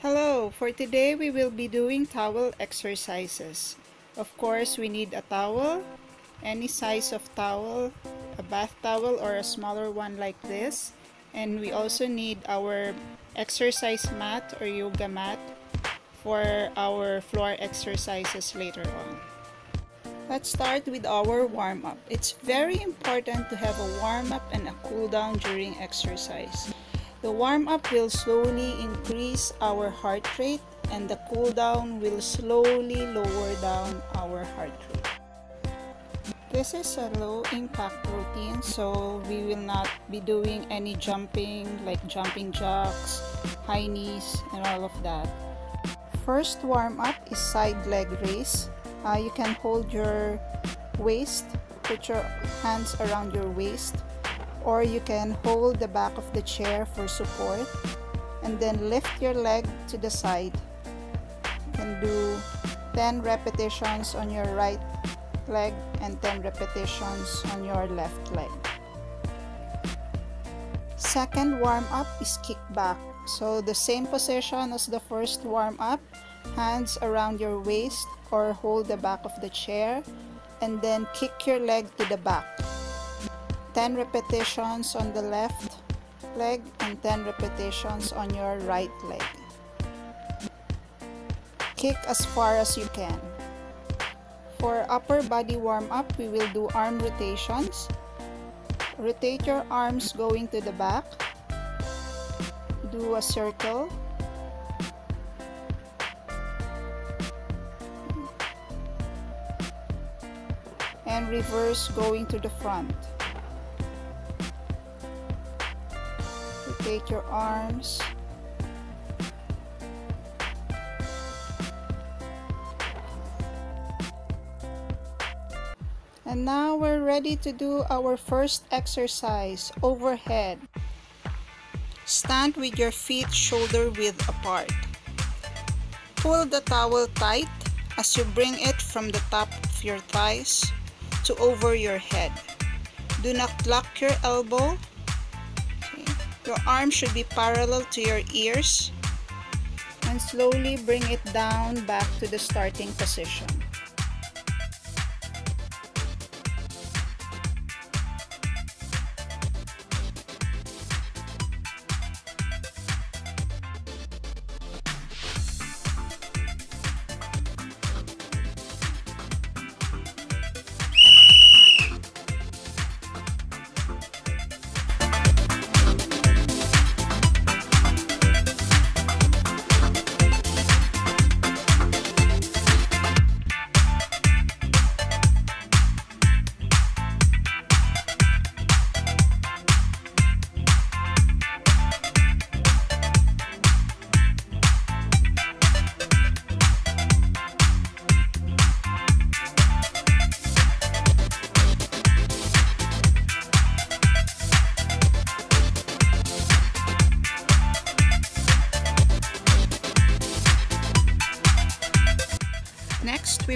Hello, for today we will be doing towel exercises. Of course, we need a towel, any size of towel, a bath towel or a smaller one like this. And we also need our exercise mat or yoga mat for our floor exercises later on. Let's start with our warm-up. It's very important to have a warm-up and a cool-down during exercise. The warm-up will slowly increase our heart rate and the cool-down will slowly lower down our heart rate. This is a low-impact routine so we will not be doing any jumping like jumping jacks, high knees, and all of that. First warm-up is side leg raise. Uh, you can hold your waist, put your hands around your waist or you can hold the back of the chair for support and then lift your leg to the side. You can do 10 repetitions on your right leg and 10 repetitions on your left leg. Second warm up is kick back. So the same position as the first warm up hands around your waist or hold the back of the chair and then kick your leg to the back 10 repetitions on the left leg and 10 repetitions on your right leg. Kick as far as you can. For upper body warm-up, we will do arm rotations. Rotate your arms going to the back. Do a circle. And reverse going to the front. Your arms. And now we're ready to do our first exercise, overhead. Stand with your feet shoulder width apart. Pull the towel tight as you bring it from the top of your thighs to over your head. Do not lock your elbow your arm should be parallel to your ears and slowly bring it down back to the starting position.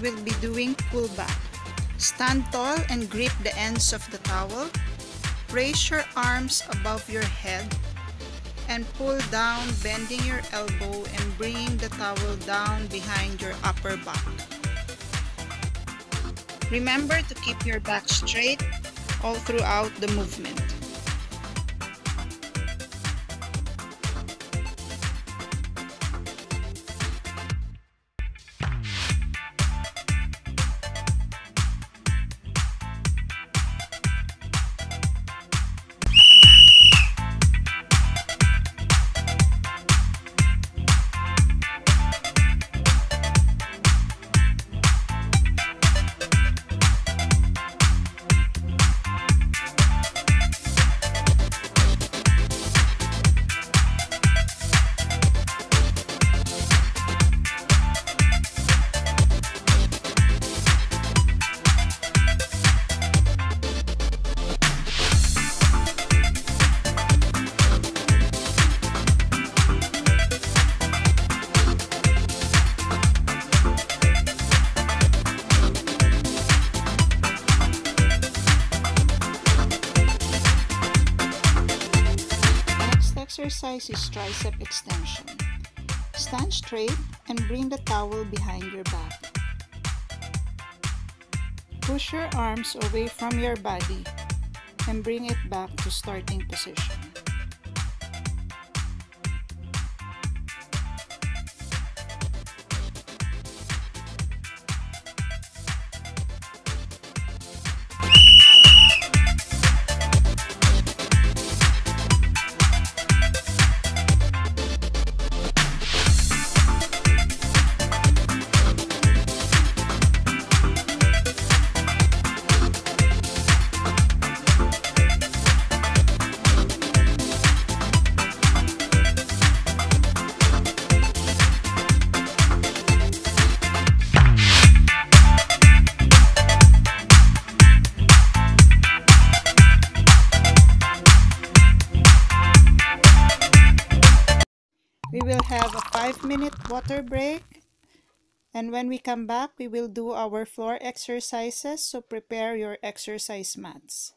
Will be doing pull back. Stand tall and grip the ends of the towel. Raise your arms above your head and pull down bending your elbow and bringing the towel down behind your upper back. Remember to keep your back straight all throughout the movement. Is tricep extension. stand straight and bring the towel behind your back. Push your arms away from your body and bring it back to starting position. Have a 5 minute water break. And when we come back, we will do our floor exercises. So prepare your exercise mats.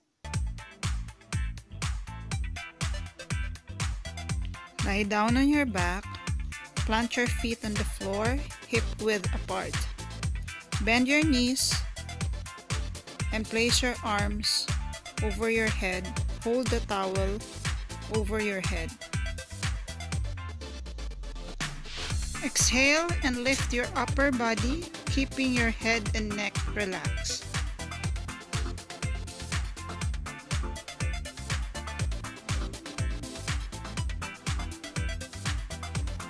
Lie down on your back. Plant your feet on the floor, hip width apart. Bend your knees and place your arms over your head. Hold the towel over your head. Exhale and lift your upper body, keeping your head and neck relaxed.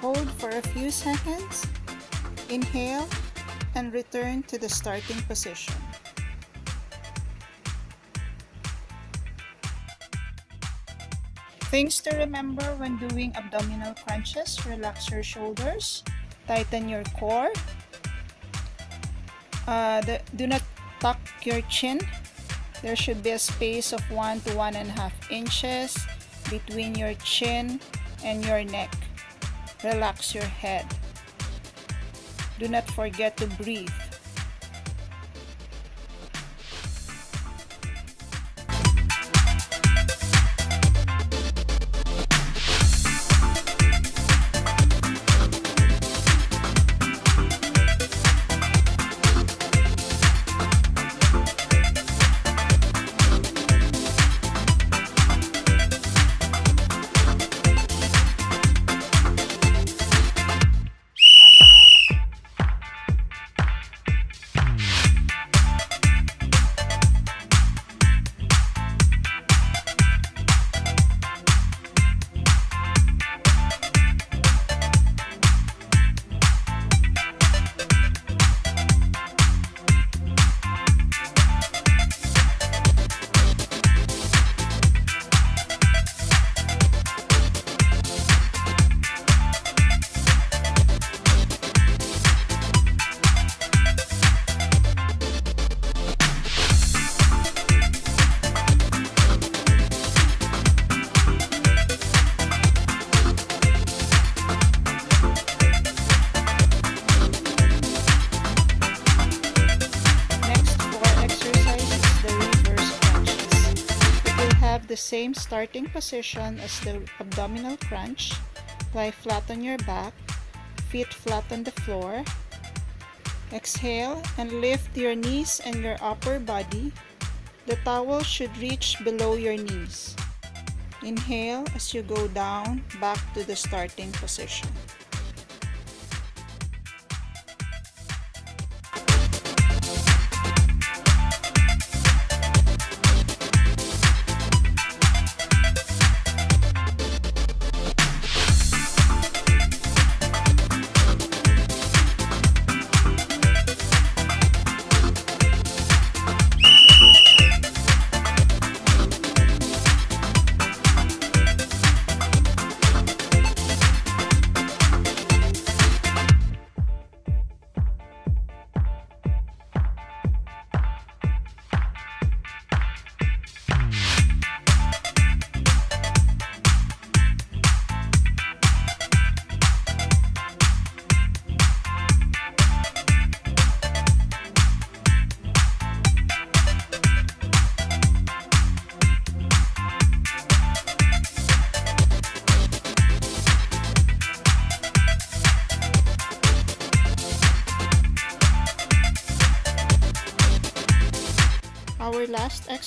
Hold for a few seconds, inhale, and return to the starting position. Things to remember when doing abdominal crunches, relax your shoulders, tighten your core. Uh, the, do not tuck your chin. There should be a space of 1 to 1.5 inches between your chin and your neck. Relax your head. Do not forget to breathe. Same starting position as the abdominal crunch. Lie flat on your back, feet flat on the floor. Exhale and lift your knees and your upper body. The towel should reach below your knees. Inhale as you go down back to the starting position.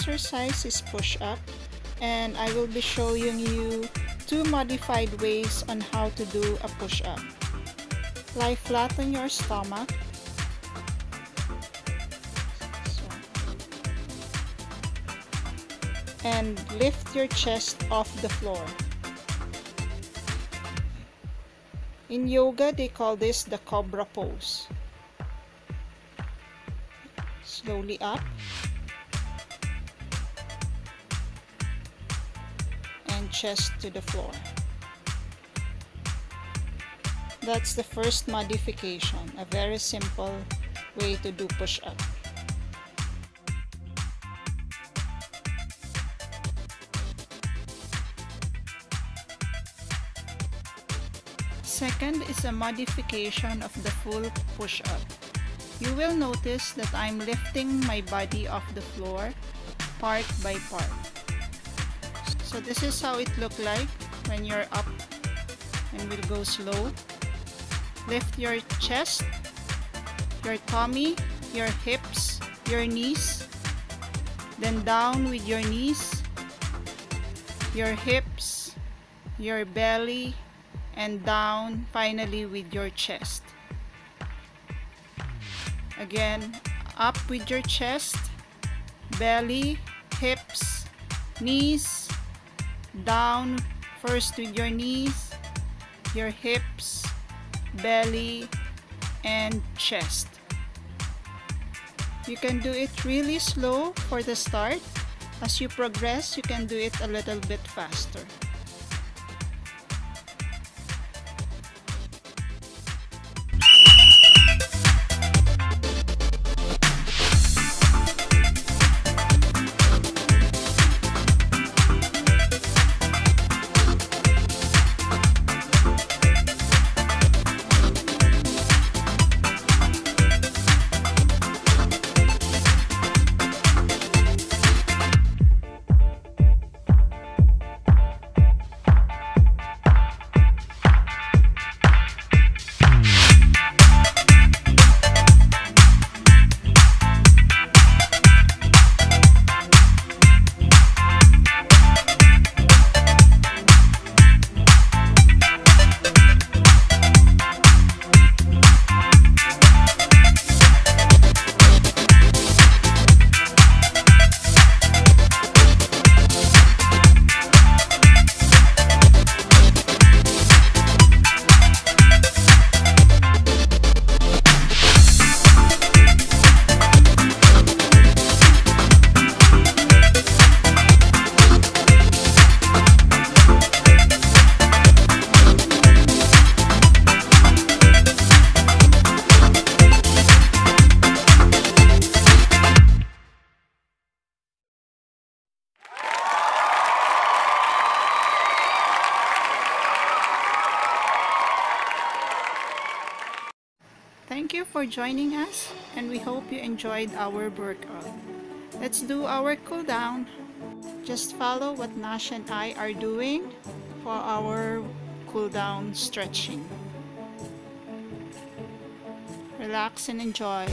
Exercise is push-up and I will be showing you two modified ways on how to do a push-up. Lie flat on your stomach. And lift your chest off the floor. In yoga, they call this the cobra pose. Slowly up. Chest to the floor. That's the first modification, a very simple way to do push-up. Second is a modification of the full push-up. You will notice that I'm lifting my body off the floor part by part. So this is how it look like when you're up and we'll go slow. Lift your chest, your tummy, your hips, your knees. Then down with your knees, your hips, your belly, and down finally with your chest. Again, up with your chest, belly, hips, knees, down first with your knees, your hips, belly, and chest. You can do it really slow for the start. As you progress, you can do it a little bit faster. For joining us and we hope you enjoyed our workout. Let's do our cool down. Just follow what Nash and I are doing for our cool down stretching. Relax and enjoy.